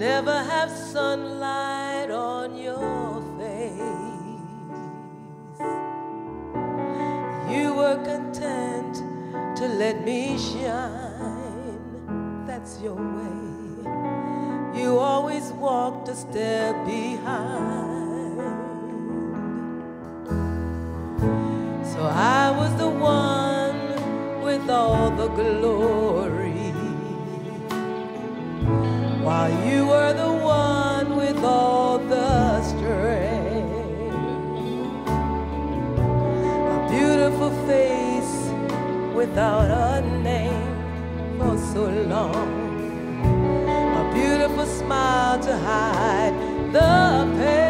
never have sunlight on your face. You were content to let me shine. That's your way. You always walked a step behind. So I was the one with all the glory while you were the one with all the strength. A beautiful face without a name for so long. A beautiful smile to hide the pain.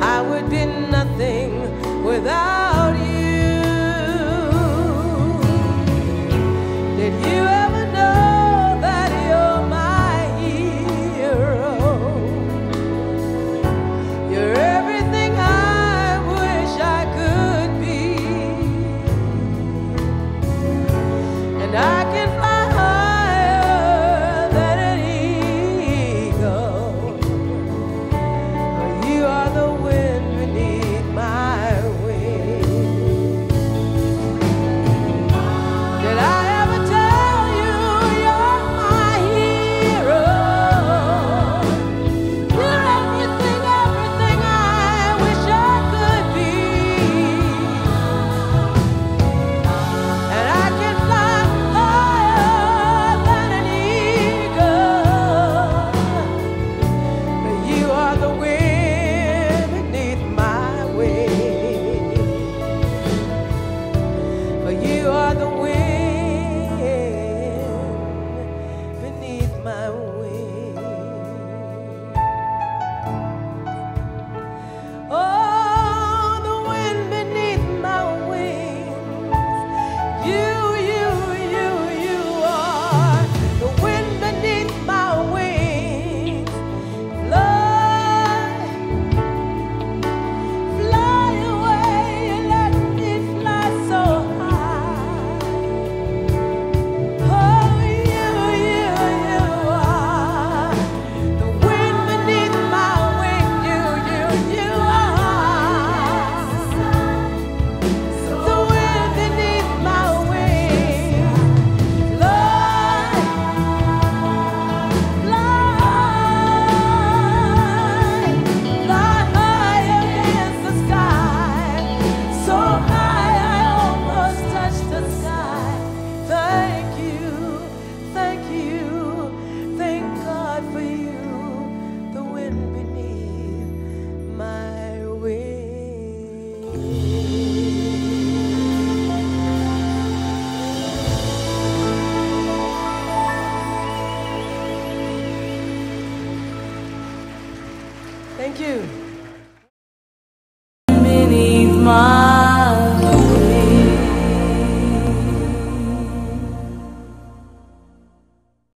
I would be nothing without you. Did you? my own. Thank you.